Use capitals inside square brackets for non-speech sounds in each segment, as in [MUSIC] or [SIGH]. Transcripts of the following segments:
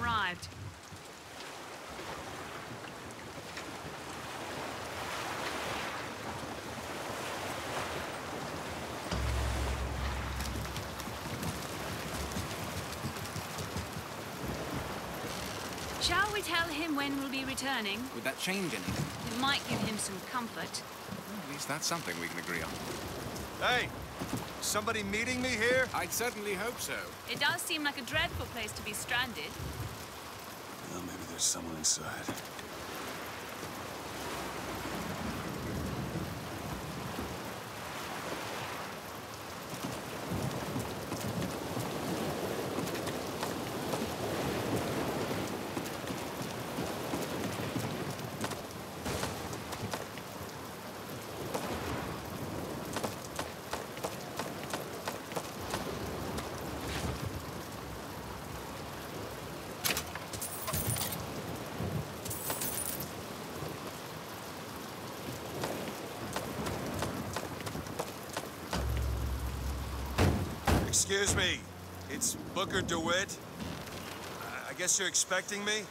Arrived. Shall we tell him when we'll be returning? Would that change anything? It might give him some comfort. At least that's something we can agree on. Hey! Somebody meeting me here? I'd certainly hope so. It does seem like a dreadful place to be stranded. Well, maybe there's someone inside. Excuse me. It's Booker DeWitt. I- guess you're expecting me?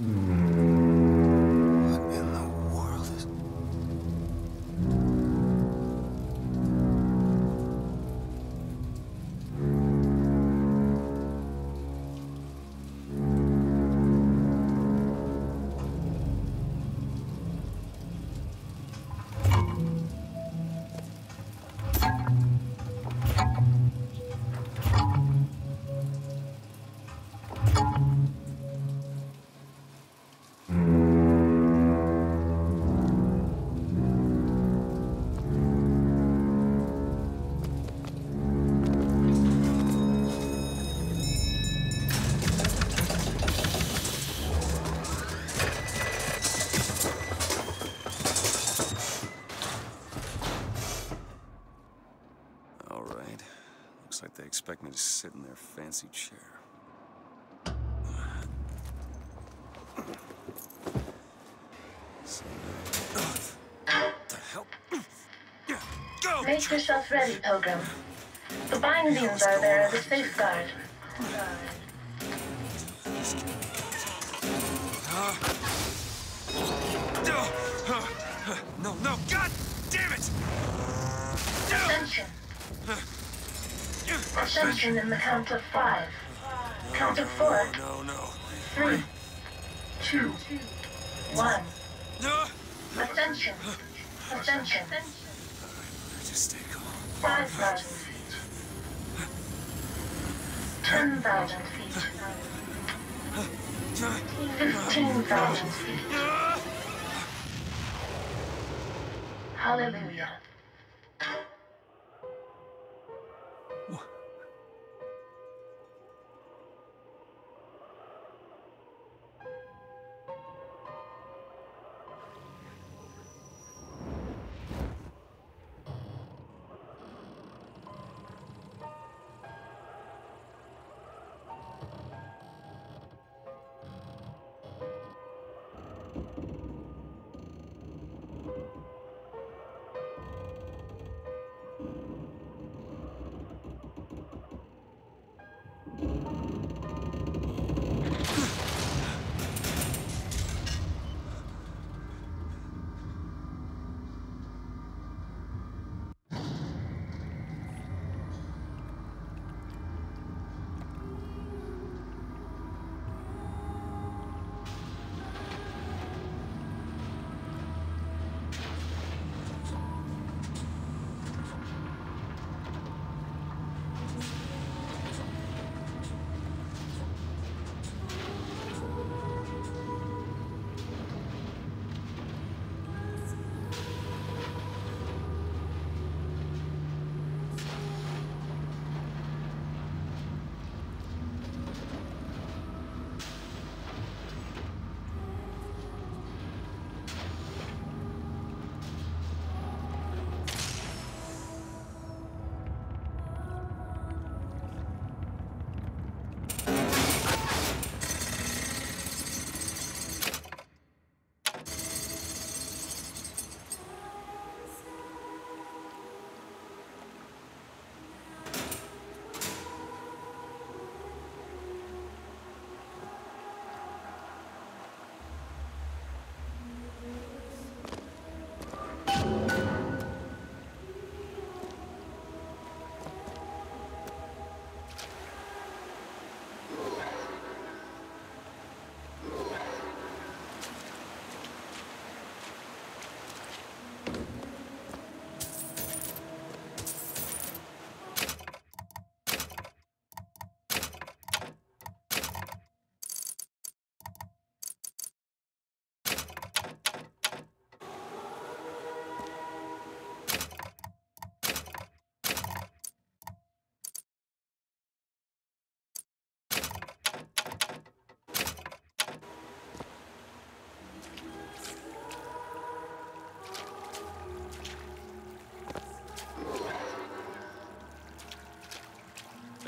What right. Looks like they expect me to sit in their fancy chair. So, uh, the hell? Go! Make yourself ready, Pilgrim. The bindings are there as a safeguard. Ascension in the count of five. Count of four, No, no. three, two, one. Ascension. Ascension. Just stay calm. Five thousand feet. Ten thousand feet. Fifteen thousand feet. Hallelujah.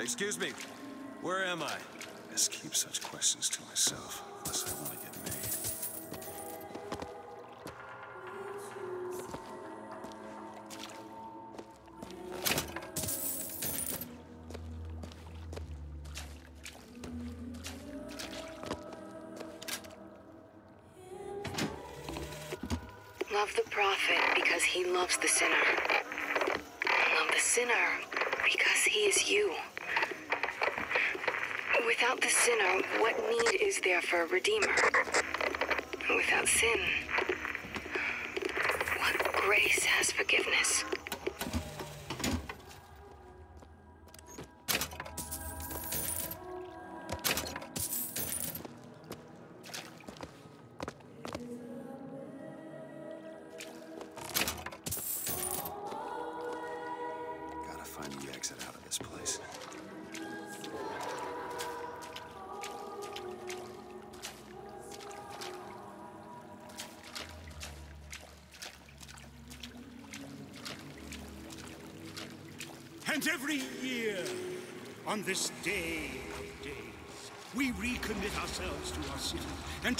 Excuse me, where am I? I just keep such questions to myself, unless I want to get made. Love the prophet because he loves the sinner. Love the sinner because he is you. Without the sinner, what need is there for a redeemer? And without sin, what grace has forgiveness?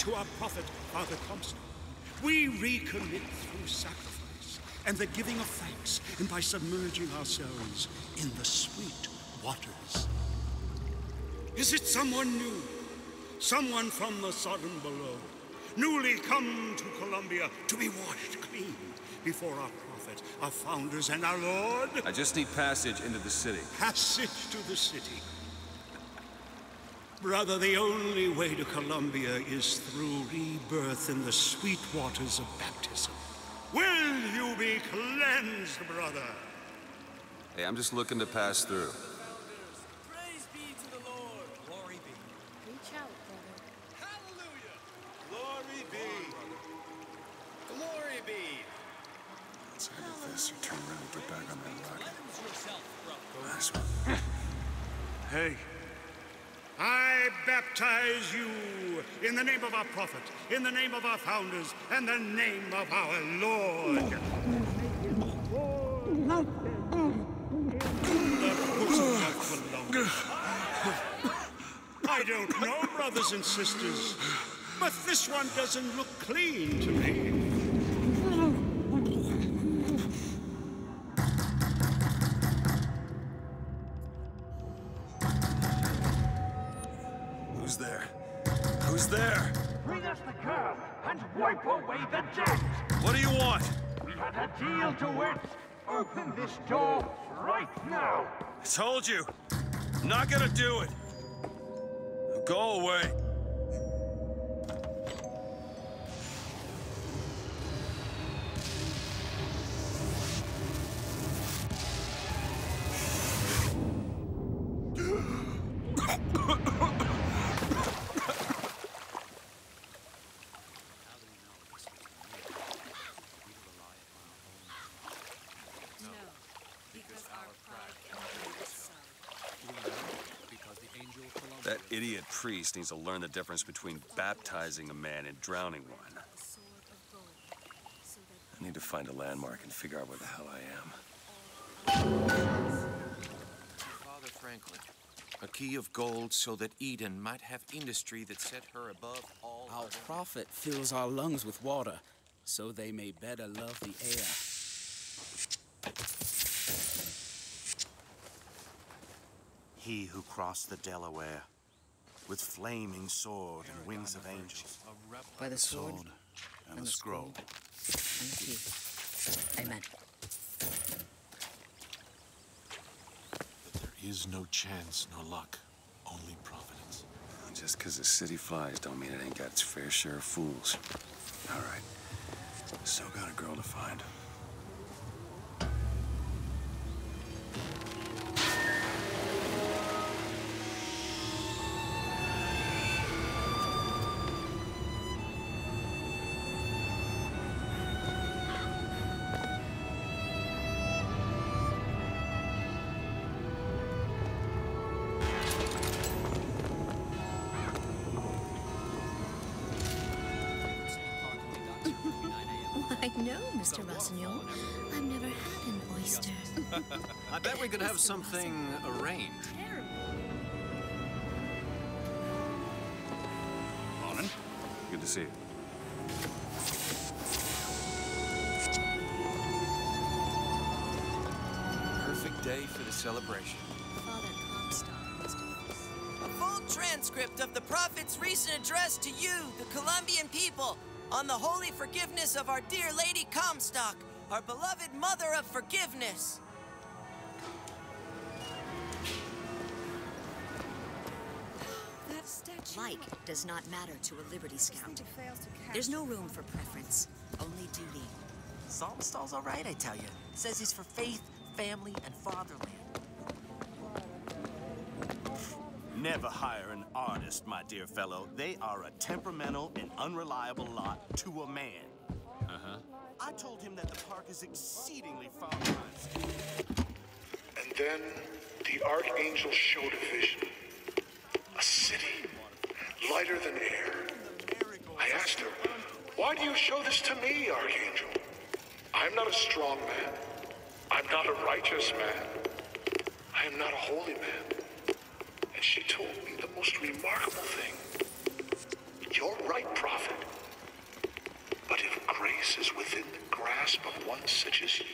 To our prophet, Father Comstock. We recommit through sacrifice and the giving of thanks, and by submerging ourselves in the sweet waters. Is it someone new? Someone from the sodden below, newly come to Columbia to be washed clean before our prophet, our founders, and our Lord? I just need passage into the city. Passage to the city. Brother, the only way to Columbia is through rebirth in the sweet waters of baptism. Will you be cleansed, brother? Hey, I'm just looking to pass through. Praise be to the Lord. Glory be. Reach out, brother. Hallelujah. Glory be. Glory be. Once I do this, you turn around and get back on that rocket. Cleanse yourself, brother. Nice one. [LAUGHS] Hey. I baptize you in the name of our prophet, in the name of our founders, and the name of our Lord. I don't know, brothers and sisters, but this one doesn't look clean to me. Wipe away the debt. What do you want? We had a deal to it. Open this door right now. I told you. I'm not gonna do it. Go away. Idiot priest needs to learn the difference between baptizing a man and drowning one. I need to find a landmark and figure out where the hell I am. Father Franklin, a key of gold so that Eden might have industry that set her above all. Our other- prophet fills our lungs with water, so they may better love the air. He who crossed the Delaware with flaming sword and wings of angels. By the sword Sword and the scroll. and the key. Amen. But there is no chance, no luck, only providence. Just 'cause the city flies don't mean it ain't got its fair share of fools. All right. Still got a girl to find. Mr. Rossignol. I've never had an oyster. [LAUGHS] I bet we could have something arranged. Morning. Good to see you. Perfect day for the celebration. Father Comstock must A full transcript of the prophet's recent address to you, the Columbian people. On the holy forgiveness of our dear Lady Comstock, our beloved Mother of Forgiveness. That statue. Like does not matter to a Liberty Scout. There's no room for preference, only duty. Saltonstall's all right, I tell you. Says he's for faith, family, and fatherland. Never hire an artist, my dear fellow. They are a temperamental and unreliable lot to a man. Uh-huh. I told him that the park is exceedingly far behind. And then the Archangel showed a vision. A city, lighter than air. I asked her, Why do you show this to me, Archangel? I'm not a strong man. I'm not a righteous man. I am not a holy man. And she told me most remarkable thing. You're right, prophet. But if grace is within the grasp of one such as you,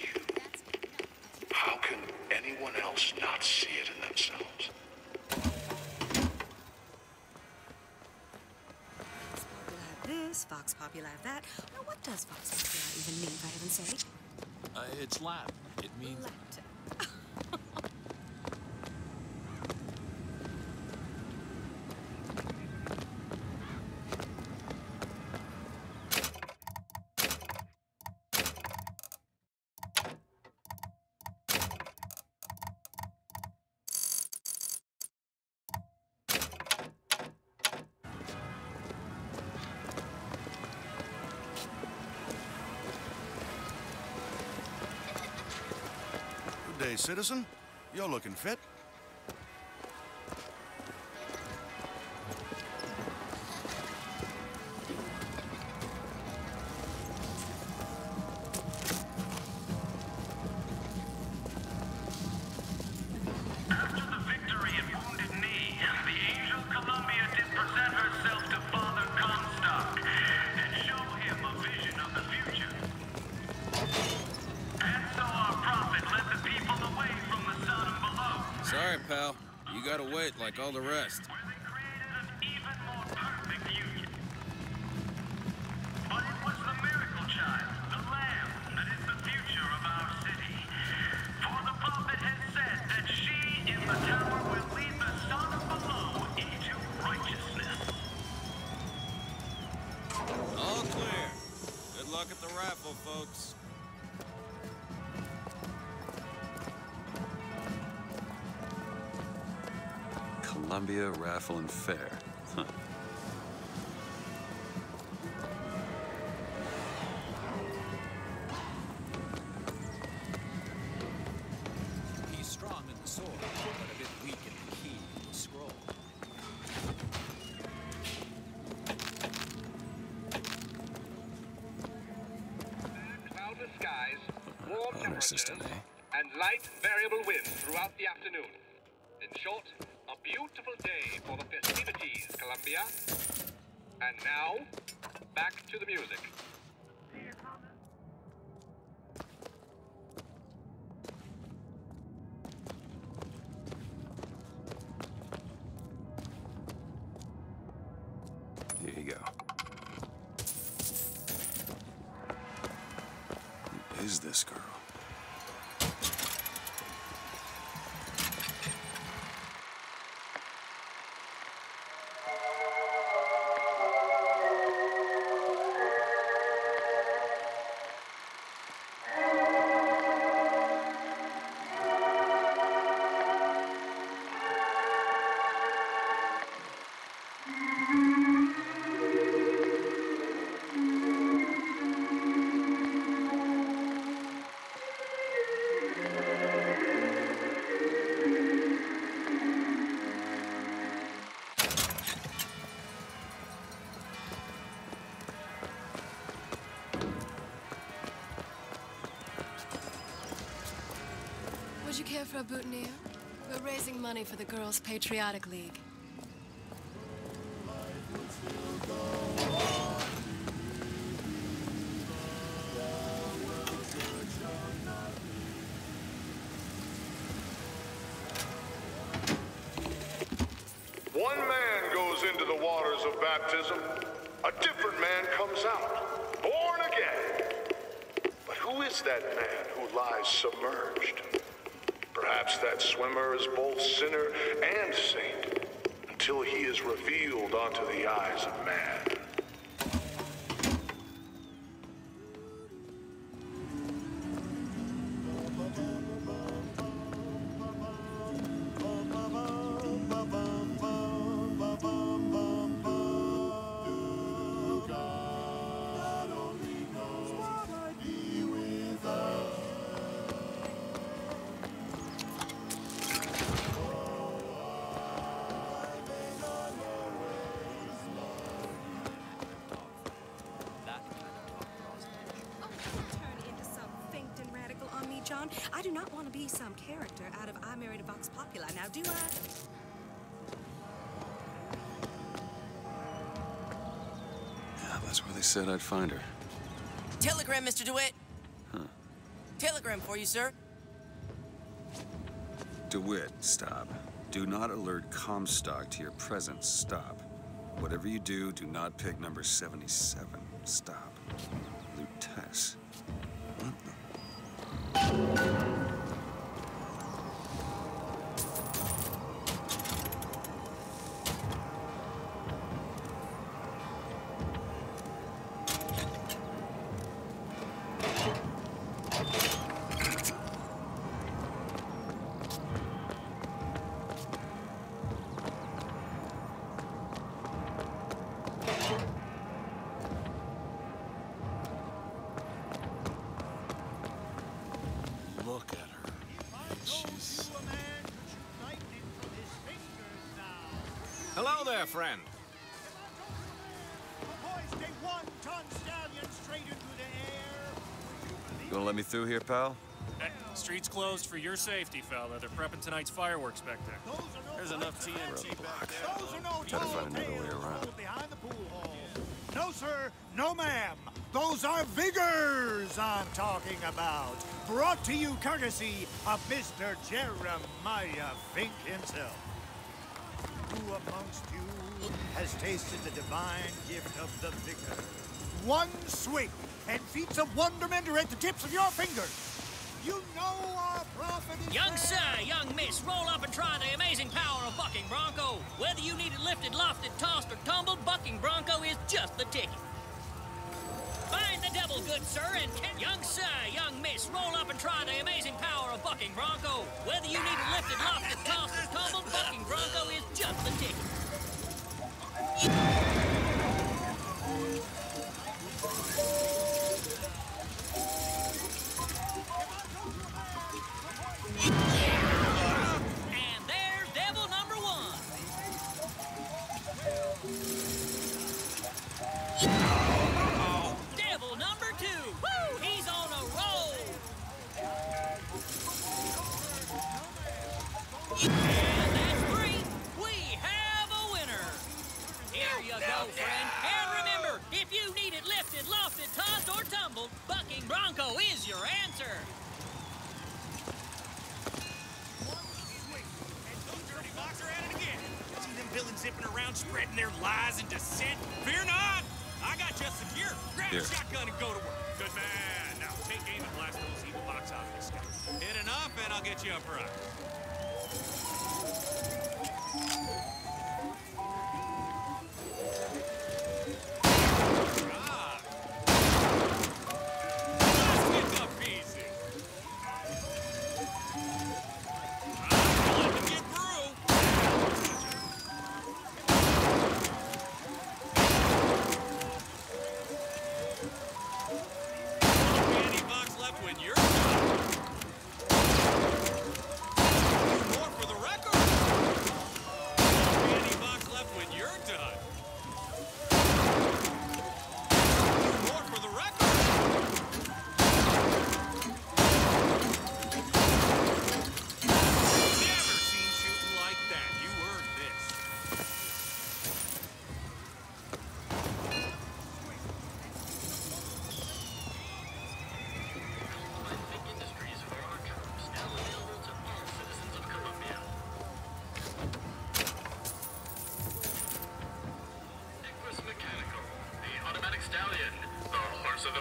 how can anyone else not see it in themselves? Popular this, Vox Populi that. Now, what does Vox Populi even mean, for heaven's sake? Uh, it's Latin. It means... Latin. Citizen. You're looking fit. Like all the rest. Columbia Raffle and Fair. Huh. He's strong in the sword, but a bit weak in the key and the scroll. Cloudless skies, warm temperatures, system, eh? and light variable winds throughout the afternoon. In short, a beautiful day for the festivities, Columbia. And now, back to the music. Care for a boutonniere? We're raising money for the Girls' Patriotic League. One man goes into the waters of baptism, a different man comes out. born again. But who is that man who lies submerged? Perhaps that swimmer is both sinner and saint, until he is revealed onto the eyes of man. They said I'd find her. Telegram, Mr. DeWitt. Huh. Telegram for you, sir. DeWitt, stop. Do not alert Comstock to your presence. Stop. Whatever you do, do not pick number 77. Stop. Lutece. What through here, pal? Hey, street's closed for your safety, fella. They're prepping tonight's fireworks back there. There's enough TNT back there. Those are no Try to find another way around. behind the pool hall. No, sir. No, ma'am. Those are vigors I'm talking about. Brought to you courtesy of Mr. Jeremiah Fink himself. Who amongst you has tasted the divine gift of the vigor? One swing, and feats of wonderment are at the tips of your fingers. You know our prophet is Young sir, young miss, roll up and try the amazing power of Bucking Bronco. Whether you need it lifted, lofted, tossed, or tumbled, Bucking Bronco is just the ticket. Find the devil, good sir, and can young sir, young miss, roll up and try the amazing power of Bucking Bronco. Whether you need it lifted, lofted, tossed, or tumbled, Bucking Bronco is just the ticket. Spreading their lies and dissent? Fear not! I got you secure. Grab Here. a shotgun and go to work. Good man. Now take aim and blast those evil Vox out of the sky. Hit enough and I'll get you up front.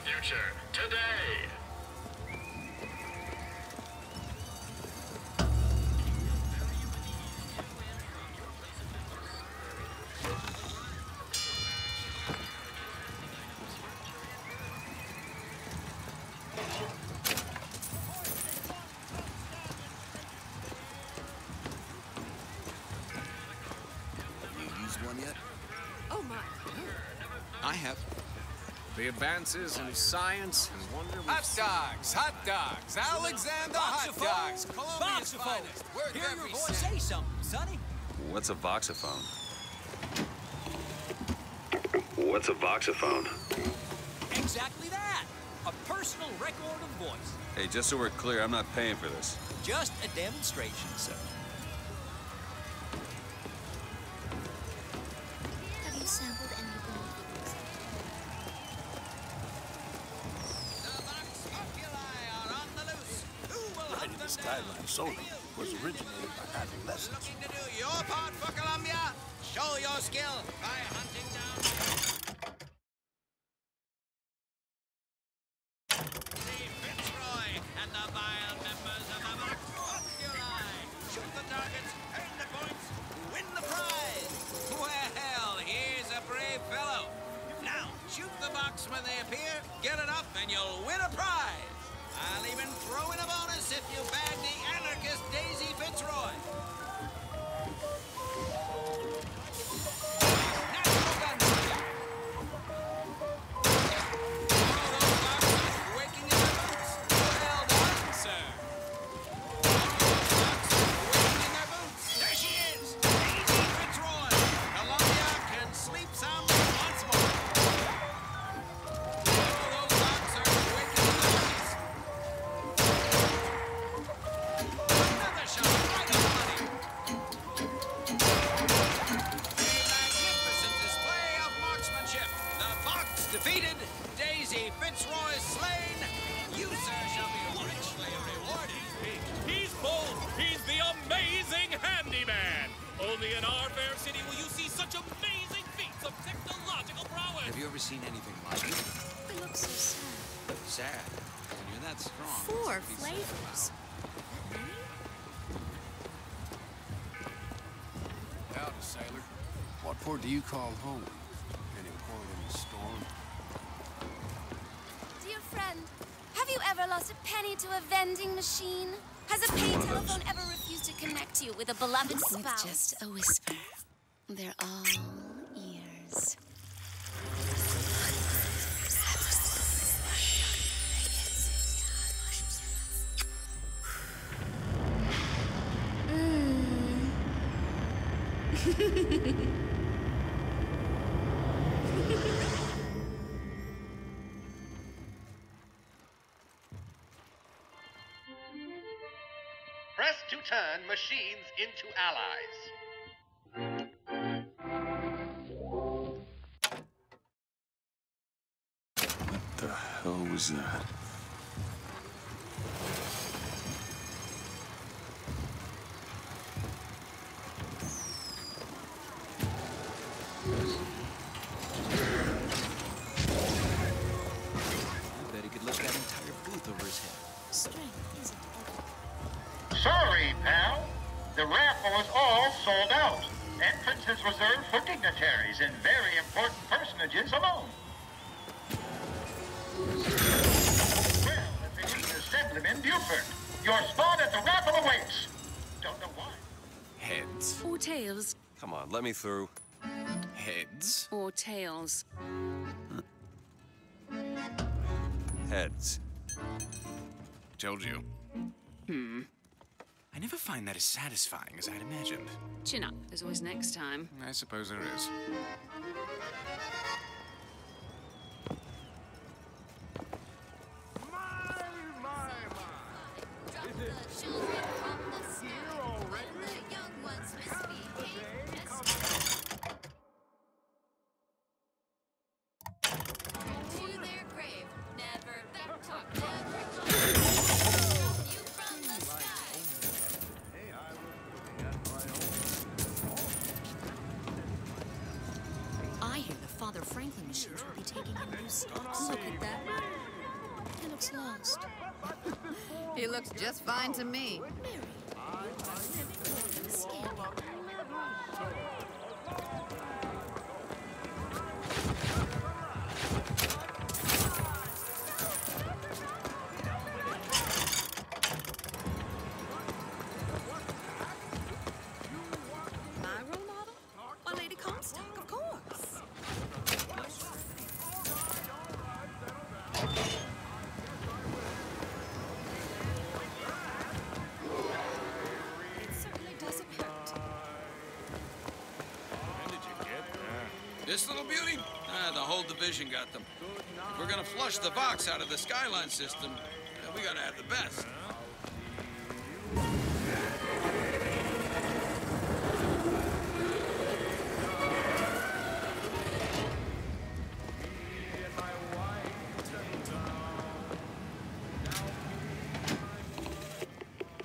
Future, today. Have you used one yet? Oh my. I have. The advances in science and wonder Hot dogs, hot dogs, Alexander hot Voxophone, dogs, Columbia's voxophone. finest. Worth Hear your every voice say something, Sonny. What's a voxophone? What's a voxophone? Exactly that. A personal record of voice. Hey, just so we're clear, I'm not paying for this. Just a demonstration, sir. Do you call home? Any port in the storm? Dear friend, have you ever lost a penny to a vending machine? Has a pay telephone ever refused to connect you with a beloved spouse? With just a whisper. They're all ears. Press [LAUGHS] [LAUGHS] machines into allies. What the hell was that? Through. Heads. Or tails. Heads. Told you. Hmm. I never find that as satisfying as I'd imagined. Chin up. There's always next time. I suppose there is. This little beauty? Ah, the whole division got them. If we're gonna flush the Vox out of the Skyline system, uh, we gotta have the best.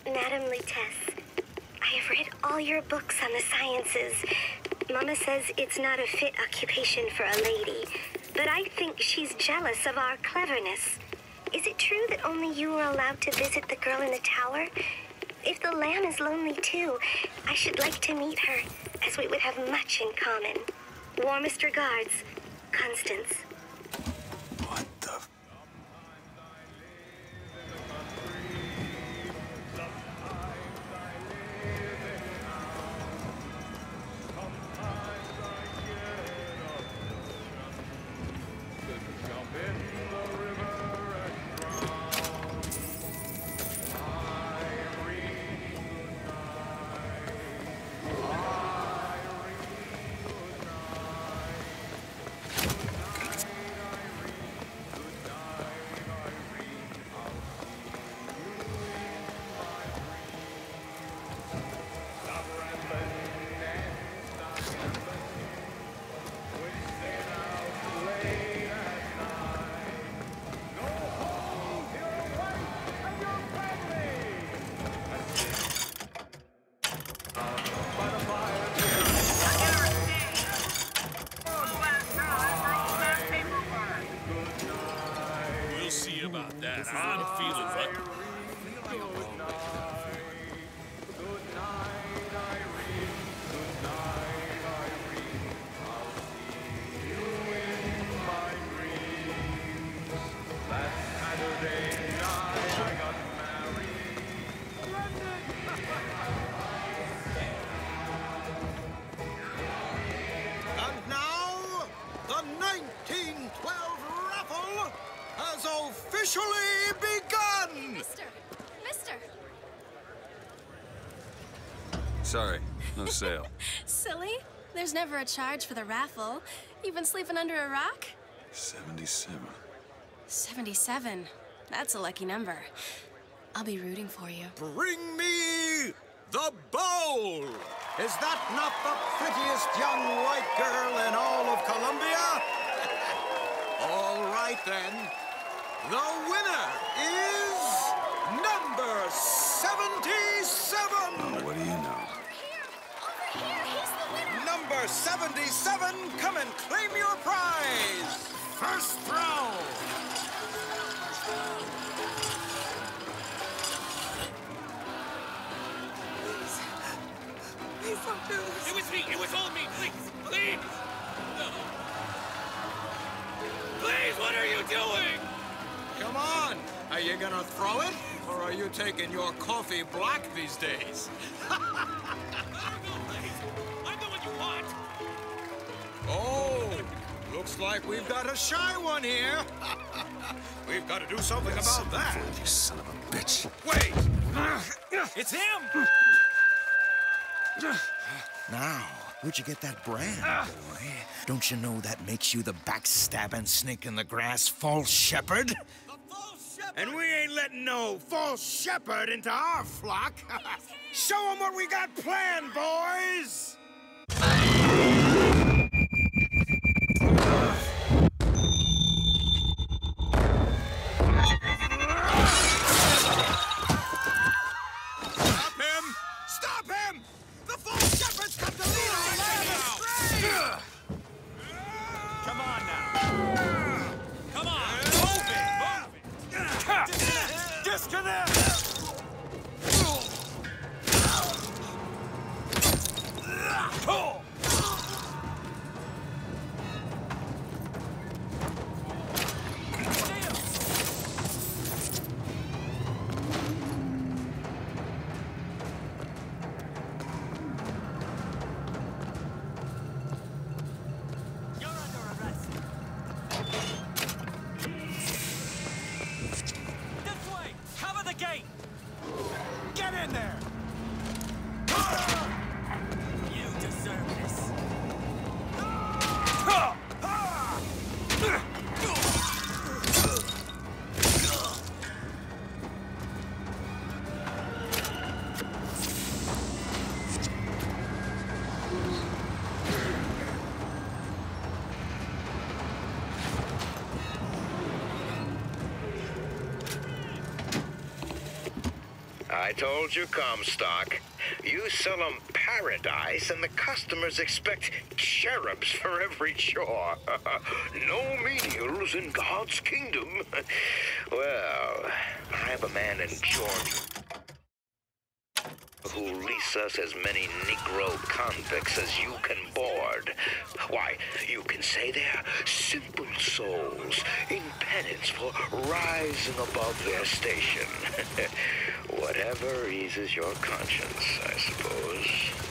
Madam Lutece, I have read all your books on the sciences. Mama says it's not a fit occupation for a lady, but I think she's jealous of our cleverness. Is it true that only you are allowed to visit the girl in the tower? If the lamb is lonely too, I should like to meet her, as we would have much in common. Warmest regards, Constance. Sorry, no sale. [LAUGHS] Silly. There's never a charge for the raffle. You've been sleeping under a rock? 77. 77. That's a lucky number. I'll be rooting for you. Bring me the bowl! Is that not the prettiest young white girl in all of Columbia? [LAUGHS] all right then. The winner is number Number 77, come and claim your prize! First round! Please don't do this. It was me. It was all me. Please, please. No. Please, what are you doing? Come on! Are you gonna throw it? Or are you taking your coffee black these days? [LAUGHS] looks like we've got a shy one here. [LAUGHS] we've got to do something about that. You son of a bitch. Wait! [LAUGHS] It's him! [LAUGHS] Now, where'd you get that brand, boy? Don't you know that makes you the backstabbing snake in the grass false shepherd? And we ain't letting no false shepherd into our flock. Show Show 'em what we got planned, boys! Come on now. Come on, move it, move it. Disconnect. Disconnect. Pull. Told you, Comstock. You sell 'em paradise, and the customers expect cherubs for every chore. [LAUGHS] no menials in God's kingdom. [LAUGHS] well, I have a man in Georgia who lease us as many Negro convicts as you can board. Why, you can say they're simple souls in penance for rising above their station. [LAUGHS] Whatever eases your conscience, I suppose.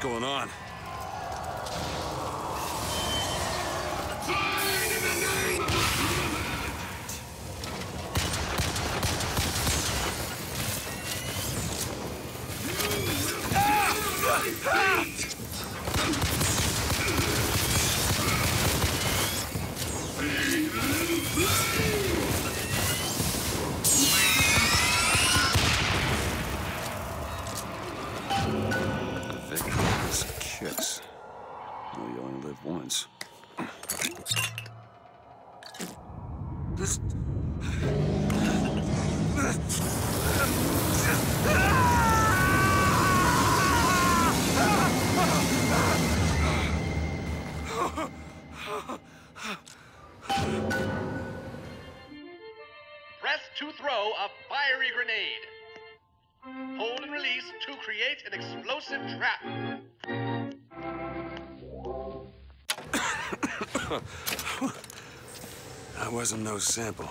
Going on? Press wasn't no sample.